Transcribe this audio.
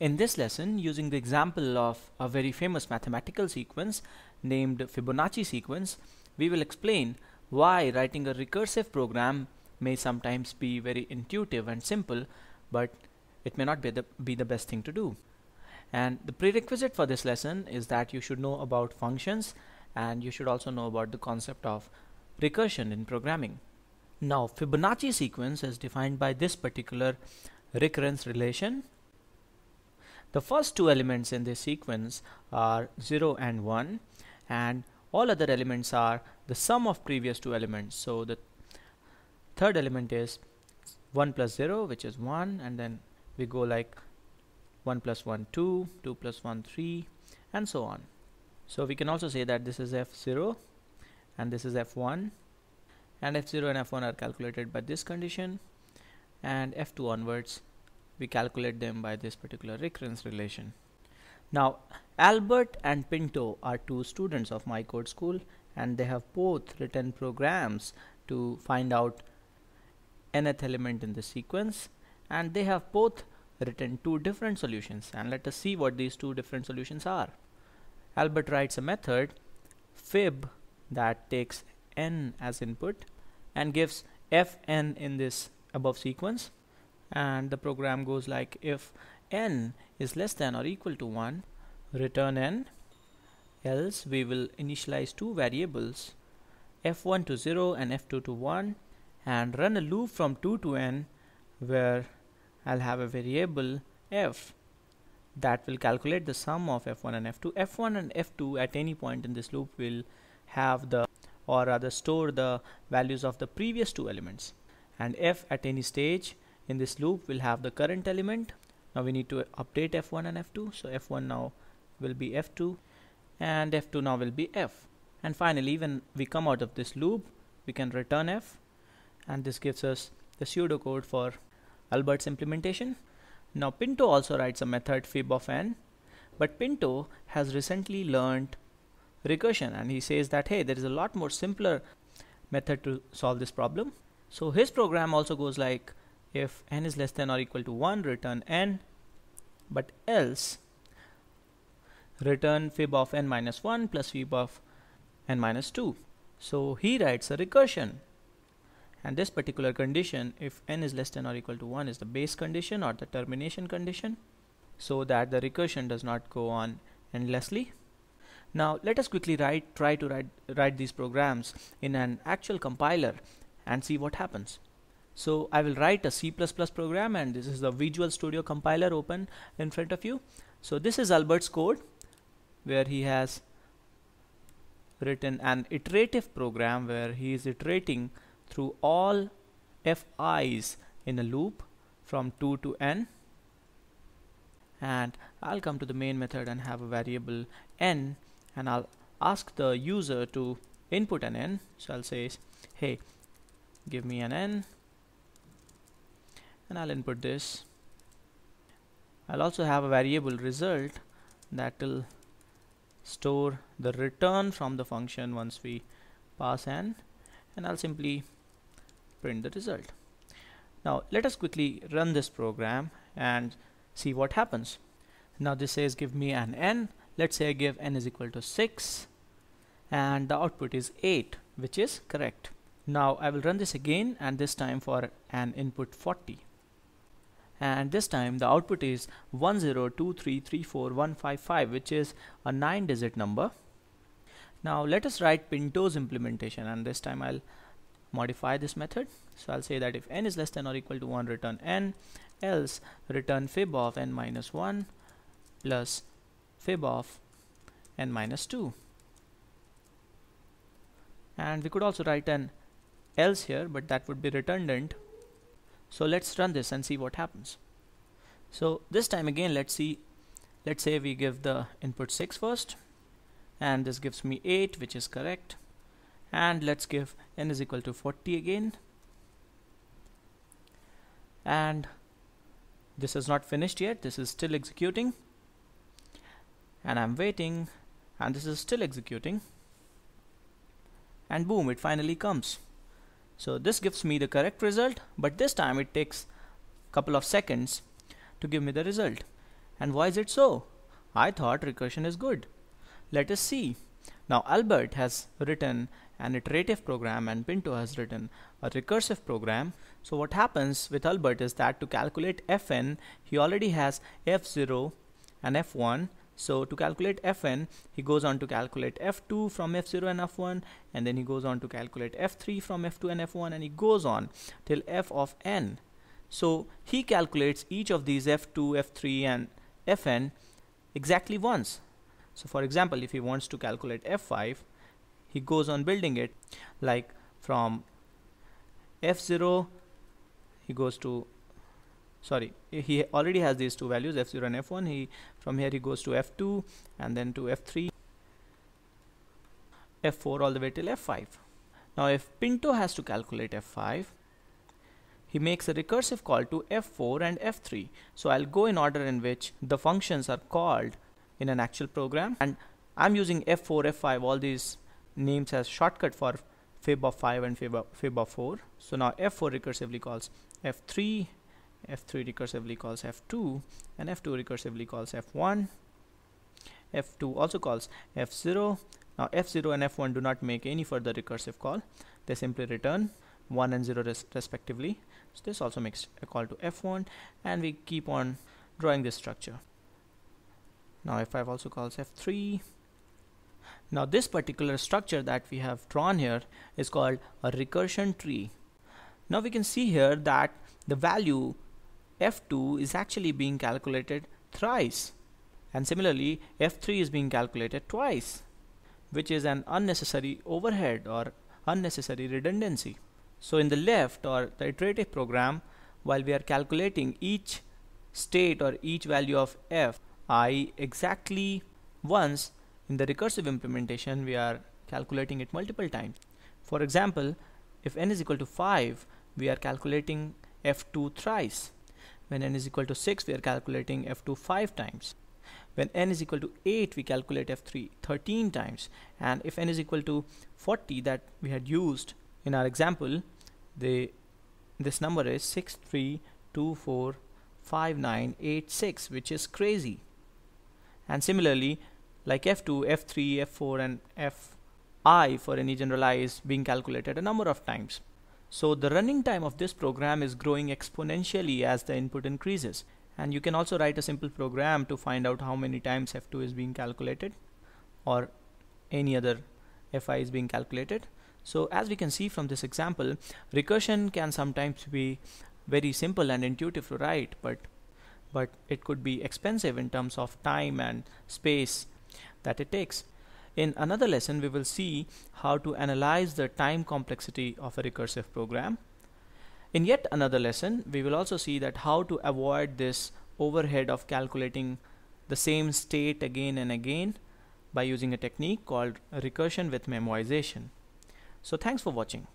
In this lesson, using the example of a very famous mathematical sequence named Fibonacci sequence, we will explain why writing a recursive program may sometimes be very intuitive and simple, but it may not be the, be the best thing to do. And the prerequisite for this lesson is that you should know about functions and you should also know about the concept of recursion in programming. Now, Fibonacci sequence is defined by this particular recurrence relation the first two elements in this sequence are 0 and 1 and all other elements are the sum of previous two elements. So the third element is 1 plus 0 which is 1 and then we go like 1 plus 1 2, 2 plus 1 3 and so on. So we can also say that this is f0 and this is f1 and f0 and f1 are calculated by this condition and f2 onwards we calculate them by this particular recurrence relation. Now Albert and Pinto are two students of my code school and they have both written programs to find out nth element in the sequence and they have both written two different solutions and let us see what these two different solutions are. Albert writes a method fib that takes n as input and gives fn in this above sequence and the program goes like if n is less than or equal to 1 return n. Else we will initialize two variables f1 to 0 and f2 to 1 and run a loop from 2 to n where I'll have a variable f that will calculate the sum of f1 and f2 f1 and f2 at any point in this loop will have the or rather store the values of the previous two elements. And f at any stage in this loop we'll have the current element. Now we need to update f1 and f2 so f1 now will be f2 and f2 now will be f. And finally when we come out of this loop we can return f. And this gives us the pseudocode for Albert's implementation. Now Pinto also writes a method fib of n. But Pinto has recently learned recursion. And he says that hey there is a lot more simpler method to solve this problem. So his program also goes like if n is less than or equal to 1 return n. But else return fib of n minus 1 plus fib of n minus 2 so he writes a recursion. And this particular condition if n is less than or equal to 1 is the base condition or the termination condition so that the recursion does not go on endlessly. Now let us quickly write try to write write these programs in an actual compiler and see what happens so I will write a C++ program and this is the Visual Studio compiler open in front of you. So this is Albert's code where he has written an iterative program where he is iterating through all fi's in a loop from 2 to n. And I'll come to the main method and have a variable n and I'll ask the user to input an n. So I'll say hey give me an n and I'll input this. I'll also have a variable result that will store the return from the function once we pass n. And I'll simply print the result. Now let us quickly run this program and see what happens. Now this says give me an n. Let's say I give n is equal to 6 and the output is 8 which is correct. Now I will run this again and this time for an input 40 and this time the output is 102334155 which is a 9 digit number. Now let us write Pinto's implementation and this time I'll modify this method. So I'll say that if n is less than or equal to 1 return n. Else return fib of n minus 1 plus fib of n minus 2 and we could also write an else here but that would be redundant so let's run this and see what happens. So this time again let's see let's say we give the input 6 first and this gives me 8 which is correct. And let's give n is equal to 40 again. And this is not finished yet. This is still executing. And I'm waiting. And this is still executing. And boom it finally comes so this gives me the correct result but this time it takes a couple of seconds to give me the result And why is it so? I thought recursion is good. Let us see. Now Albert has written an iterative program and Pinto has written a recursive program. So what happens with Albert is that to calculate fn, he already has f0 and f1. So to calculate fn, he goes on to calculate f2 from f0 and f1 and then he goes on to calculate f3 from f2 and f1 and he goes on till f of n. So he calculates each of these f2, f3 and fn exactly once. So for example, if he wants to calculate f5, he goes on building it like from f0 he goes to sorry he already has these two values f0 and f1 he from here he goes to f2 and then to f3 f4 all the way till f5 now if Pinto has to calculate f5 he makes a recursive call to f4 and f3 so I'll go in order in which the functions are called in an actual program. And I'm using f4 f5 all these names as shortcut for fib of 5 and fib of, fib of 4 so now f4 recursively calls f3 f3 recursively calls f2 and f2 recursively calls f1 f2 also calls f0 now f0 and f1 do not make any further recursive call. They simply return 1 and 0 res respectively. So this also makes a call to f1 and we keep on drawing this structure. Now f5 also calls f3 now this particular structure that we have drawn here is called a recursion tree. Now we can see here that the value f2 is actually being calculated thrice and similarly f3 is being calculated twice which is an unnecessary overhead or unnecessary redundancy. So in the left or the iterative program while we are calculating each state or each value of f i exactly once in the recursive implementation, we are calculating it multiple times. For example, if n is equal to 5, we are calculating f2 thrice. When n is equal to 6, we are calculating f2 5 times. When n is equal to 8, we calculate f3 13 times. And if n is equal to 40 that we had used in our example, the this number is 63245986, which is crazy. And similarly, like f2, f3, f4 and fi for any generalized being calculated a number of times. So the running time of this program is growing exponentially as the input increases and you can also write a simple program to find out how many times f2 is being calculated or any other fi is being calculated. So as we can see from this example recursion can sometimes be very simple and intuitive to write but but it could be expensive in terms of time and space that it takes. In another lesson, we will see how to analyze the time complexity of a recursive program. In yet another lesson, we will also see that how to avoid this overhead of calculating the same state again and again by using a technique called recursion with memoization. So thanks for watching.